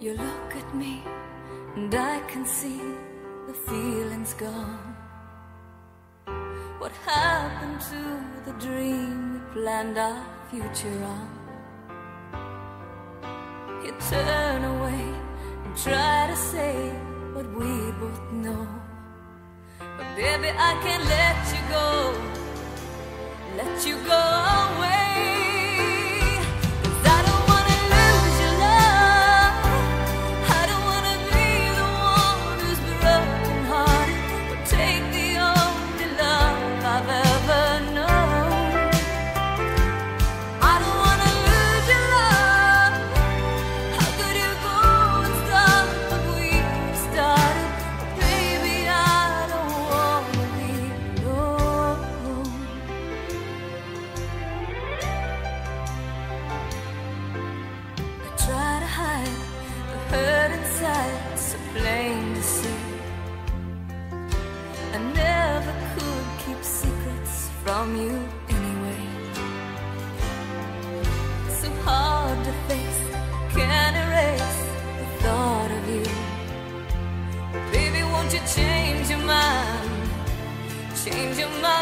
You look at me and I can see the feeling's gone. What happened to the dream we planned our future on? You turn away and try to say what we both know. But baby, I can't let So hard to face, can't erase the thought of you. Baby, won't you change your mind? Change your mind.